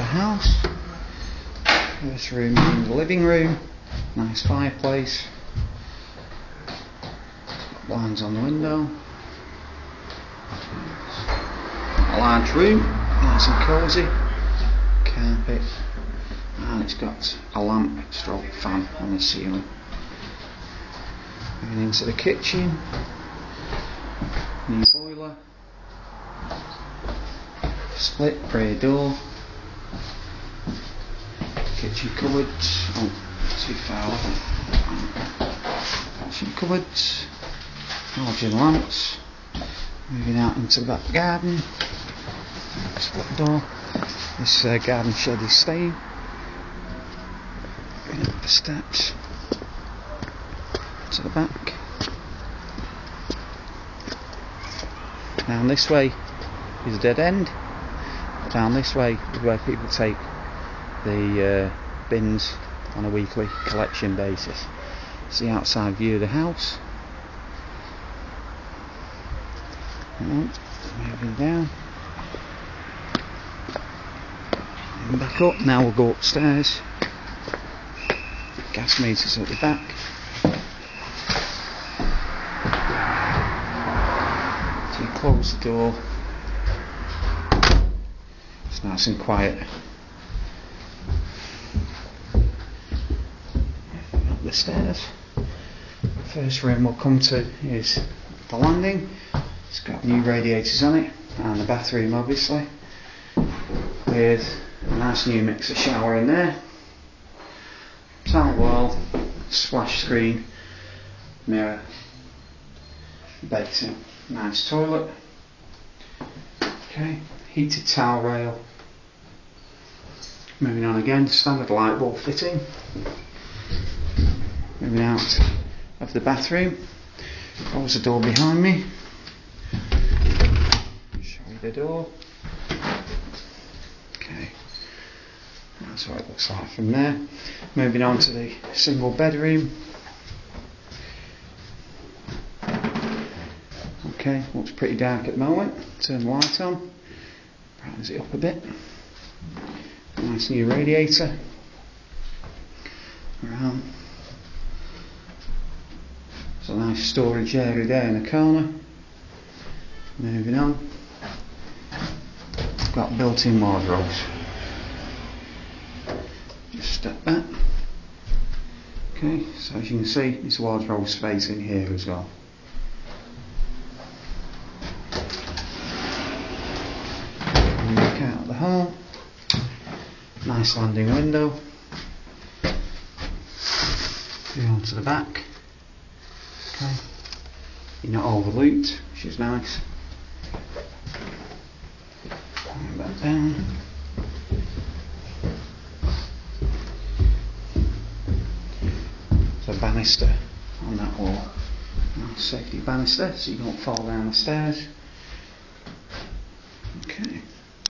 house. First room being the living room. Nice fireplace. Blinds on the window. A large room, nice and cosy. Carpet. And it's got a lamp stroke fan on the ceiling. Moving into the kitchen. New boiler. Split grey door. Kitchen cupboards. Oh, too far. Kitchen cupboards. Margin lamps. Moving out into the back garden. Split door. This uh, garden shed is staying. Going up the steps to the back. Down this way is a dead end. Down this way is where people take the uh, bins on a weekly collection basis. It's the outside view of the house. Right, moving down. And back up. Now we'll go upstairs. Gas meters at the back. So you close the door. It's nice and quiet. The stairs. First room we'll come to is the landing. It's got new radiators on it and the bathroom obviously with a nice new mixer shower in there. Tile wall, splash screen, mirror, basin, nice toilet. Okay, heated towel rail. Moving on again, standard light bulb fitting. Moving out of the bathroom. Close the door behind me. Show you the door. Okay. That's what it looks like from there. Moving on to the single bedroom. Okay, looks pretty dark at the moment. Turn the light on. Brightens it up a bit. Nice new radiator. Around. There's a nice storage area there in the corner. Moving on. Got built-in wardrobes. Just step back. Okay, so as you can see, there's wardrobe space in here as well. Look out the hall. Nice landing window. Go on to the back. Okay. You're not overlooked, which is nice. Bring that down. There's a banister on that wall. Nice safety banister so you don't fall down the stairs.